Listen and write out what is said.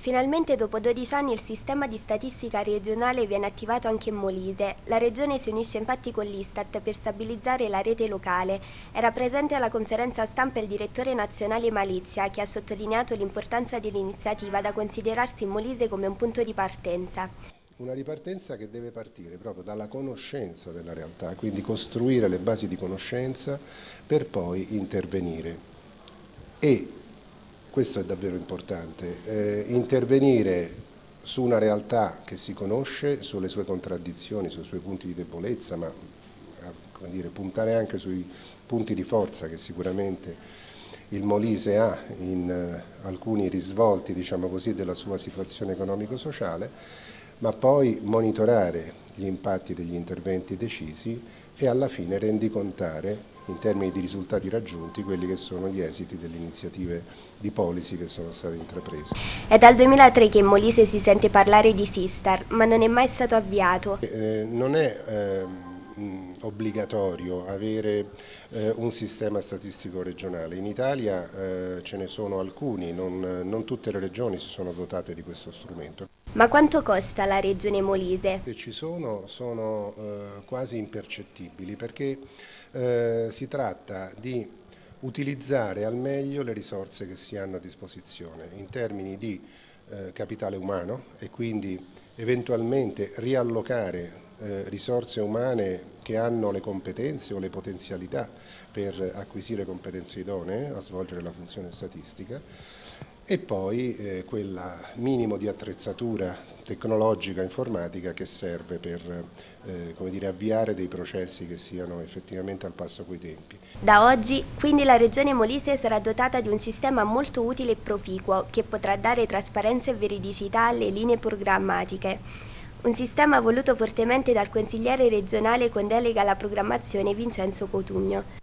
Finalmente dopo 12 anni il sistema di statistica regionale viene attivato anche in Molise. La regione si unisce infatti con l'Istat per stabilizzare la rete locale. Era presente alla conferenza stampa il direttore nazionale Malizia che ha sottolineato l'importanza dell'iniziativa da considerarsi in Molise come un punto di partenza. Una ripartenza che deve partire proprio dalla conoscenza della realtà, quindi costruire le basi di conoscenza per poi intervenire. E questo è davvero importante, eh, intervenire su una realtà che si conosce, sulle sue contraddizioni, sui suoi punti di debolezza, ma dire, puntare anche sui punti di forza che sicuramente il Molise ha in uh, alcuni risvolti diciamo così, della sua situazione economico-sociale, ma poi monitorare gli impatti degli interventi decisi e alla fine rendicontare in termini di risultati raggiunti quelli che sono gli esiti delle iniziative di policy che sono state intraprese. È dal 2003 che in Molise si sente parlare di Sistar, ma non è mai stato avviato. Eh, non è eh, obbligatorio avere eh, un sistema statistico regionale. In Italia eh, ce ne sono alcuni, non, non tutte le regioni si sono dotate di questo strumento. Ma quanto costa la regione Molise? Che ci sono sono eh, quasi impercettibili perché eh, si tratta di utilizzare al meglio le risorse che si hanno a disposizione in termini di eh, capitale umano e quindi eventualmente riallocare eh, risorse umane che hanno le competenze o le potenzialità per acquisire competenze idonee a svolgere la funzione statistica e poi eh, quel minimo di attrezzatura tecnologica informatica che serve per eh, dire, avviare dei processi che siano effettivamente al passo coi tempi. Da oggi quindi la Regione Molise sarà dotata di un sistema molto utile e proficuo che potrà dare trasparenza e veridicità alle linee programmatiche. Un sistema voluto fortemente dal consigliere regionale con delega alla programmazione Vincenzo Cotugno.